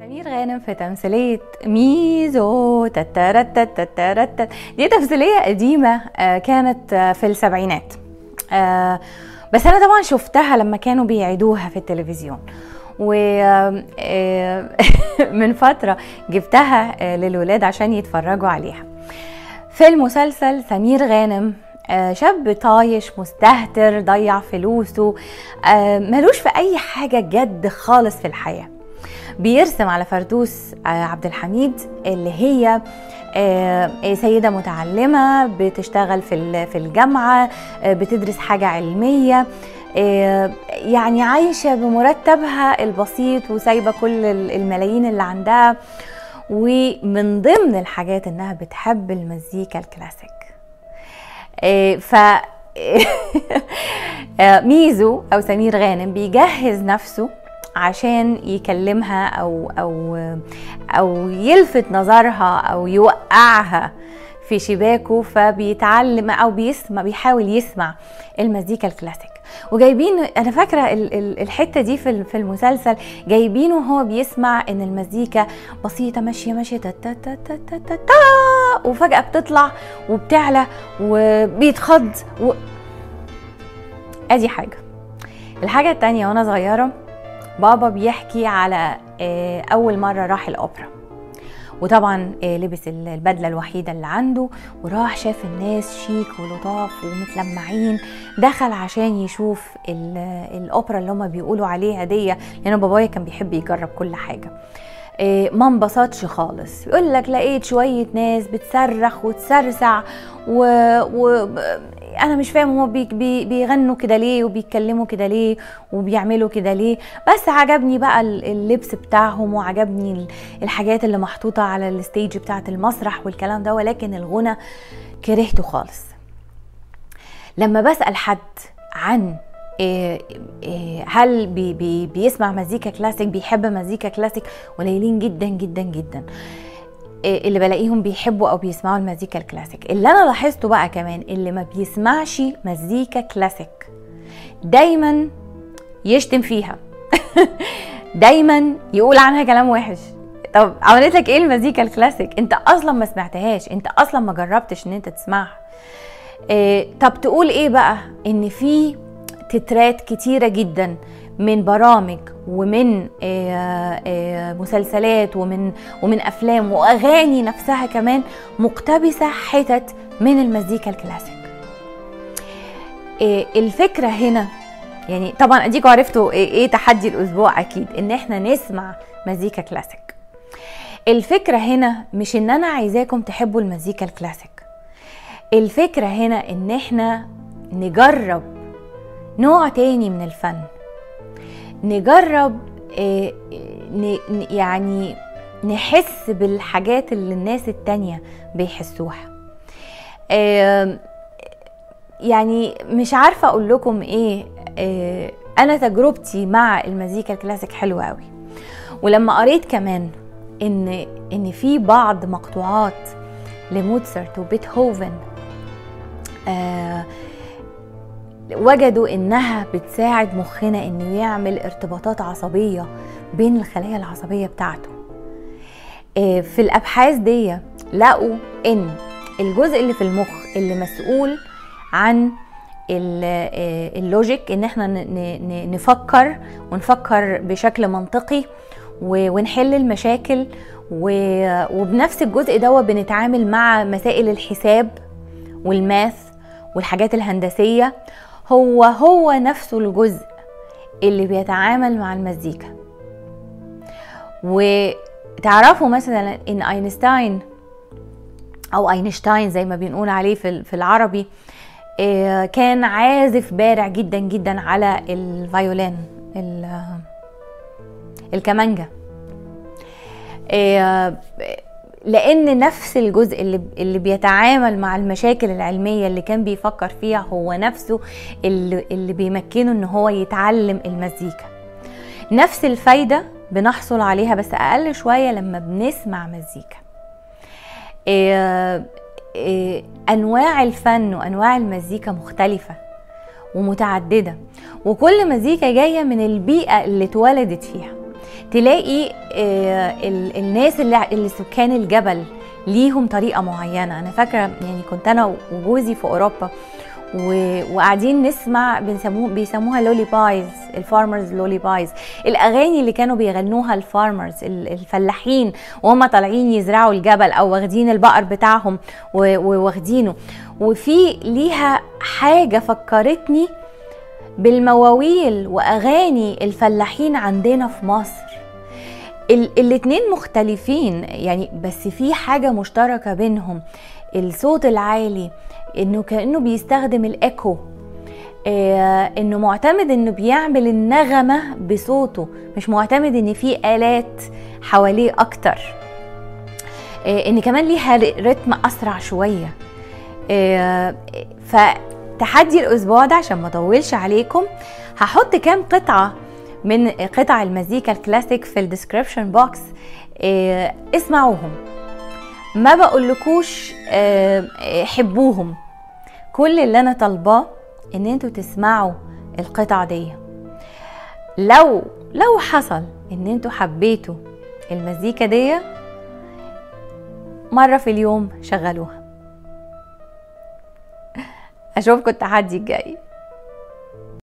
سمير غانم في تمثيلية ميزو. تترتت دي تمثيلية قديمة آه، كانت آه، في السبعينات. آه، بس أنا طبعا شفتها لما كانوا بيعيدوها في التلفزيون. ومن فترة جبتها للولاد عشان يتفرجوا عليها. في المسلسل سمير غانم شاب طايش مستهتر ضيع فلوسه آه، ملوش في أي حاجة جد خالص في الحياة. بيرسم على فردوس آه، عبد الحميد اللي هي آه، سيدة متعلمة بتشتغل في ال- في الجامعة آه، بتدرس حاجة علمية آه، يعني عايشة بمرتبها البسيط وسايبة كل ال- الملايين اللي عندها. ومن ضمن الحاجات إنها بتحب المزيكا الكلاسيك. آه، ف آه، ميزو أو سمير غانم بيجهز نفسه عشان يكلمها أو أو أو يلفت نظرها أو يوقعها في شباكه فبيتعلم أو بيسمع بيحاول يسمع المزيكا الكلاسيك. وجايبين أنا فاكرة ال- ال- الحتة دي في المسلسل جايبينه وهو بيسمع إن المزيكا بسيطة ماشية ماشية تا تا تا تا تا تا تا وفجأة بتطلع وبتعلى وبيتخض و... أدي حاجة. الحاجة التانية وأنا صغيرة بابا بيحكي على آه، أول مرة راح الأوبرا. وطبعا آه، لبس ال- البدلة الوحيدة اللي عنده وراح شاف الناس شيك ولطاف ومتلمعين. دخل عشان يشوف ال- الأوبرا اللي هما بيقولوا عليها دي. لأن بابايا كان بيحب يجرب كل حاجة. آه، ما انبسطش خالص. يقول لك لقيت شوية ناس بتصرخ وتسرسع و, و... أنا مش فاهم هما بي... بي... بيغنوا كده ليه وبيتكلموا كده ليه وبيعملوا كده ليه. بس عجبني بقى ال- اللبس بتاعهم وعجبني ال- الحاجات اللي محطوطة على ال stage بتاعة المسرح والكلام ده ولكن الغنى كرهته خالص. لما بسأل حد عن إيه إيه هل بي بي بيسمع مزيكا كلاسيك بيحب مزيكا كلاسيك قليلين جدا جدا جدا. اللي بلاقيهم بيحبوا أو بيسمعوا المزيكا الكلاسيك. اللي أنا لاحظته بقى كمان اللي ما بيسمعش مزيكا كلاسيك دايما يشتم فيها. دايما يقول عنها كلام وحش. طب عملت لك إيه المزيكا الكلاسيك؟ أنت أصلا ما سمعتهاش أنت أصلا ما جربتش إن أنت تسمعها. إيه طب تقول إيه بقى؟ إن في تترات كتيرة جدا من برامج ومن إيه إيه مسلسلات ومن ومن أفلام وأغاني نفسها كمان مقتبسة حتت من المزيكا الكلاسيك. إيه الفكرة هنا يعني طبعا أديكوا عرفتوا إيه, إيه تحدي الأسبوع أكيد إن إحنا نسمع مزيكا كلاسيك. الفكرة هنا مش إن أنا عايزاكم تحبوا المزيكا الكلاسيك. الفكرة هنا إن إحنا نجرب نوع تاني من الفن. نجرب ن- يعني نحس بالحاجات اللي الناس التانية بيحسوها. يعني مش عارفة أقول لكم إيه, إيه أنا تجربتي مع المزيكا الكلاسيك حلوة قوي ولما قريت كمان إن إن في بعض مقطوعات لموتسرت وبيتهوفن آه وجدوا إنها بتساعد مخنا انه يعمل ارتباطات عصبية بين الخلايا العصبية بتاعته. آه، في الأبحاث دي لقوا إن الجزء اللي في المخ اللي مسؤول عن آه، اللوجيك إن إحنا نفكر ونفكر بشكل منطقي ونحل المشاكل وبنفس الجزء ده بنتعامل مع مسائل الحساب والماث والحاجات الهندسية هو هو نفسه الجزء اللي بيتعامل مع المزيكا. وتعرفوا مثلا إن أينشتاين أو أينشتاين زي ما بنقول عليه في العربي آه، كان عازف بارع جدا جدا على الفيولين ال- الكمانجا. آه، لأن نفس الجزء اللي اللي بيتعامل مع المشاكل العلمية اللي كان بيفكر فيها هو نفسه اللي, اللي بيمكنه إن هو يتعلم المزيكا. نفس الفايدة بنحصل عليها بس أقل شوية لما بنسمع مزيكا. إيه إيه أنواع الفن وأنواع المزيكا مختلفة ومتعددة وكل مزيكا جاية من البيئة اللي اتولدت فيها. تلاقي آه، الناس اللي اللي سكان الجبل ليهم طريقة معينة. أنا فاكرة يعني كنت أنا وجوزي في أوروبا وقاعدين نسمع بنسموه بيسموها lullabies ال farmers lullabies الأغاني اللي كانوا بيغنوها ال farmers الفلاحين وهم طالعين يزرعوا الجبل أو واخدين البقر بتاعهم وواخدينه وفي ليها حاجة فكرتني بالمواويل وأغاني الفلاحين عندنا في مصر. الاتنين مختلفين. يعني بس في حاجة مشتركة بينهم. الصوت العالي إنه كأنه بيستخدم الإيكو. آه إنه معتمد إنه بيعمل النغمة بصوته. مش معتمد إن في آلات حواليه أكتر. آه إن كمان ليها رتم أسرع شوية. آه فتحدي الأسبوع ده عشان ما أطولش عليكم هحط كام قطعة من قطع المزيكا الكلاسيك في ال description box آه اسمعوهم. ما بقولكوش آه حبوهم. كل اللي أنا طالباه إن أنتوا تسمعوا القطع دي. لو لو حصل إن أنتوا حبيتوا المزيكا دي مرة في اليوم شغلوها. أشوفكم التحدي الجاي.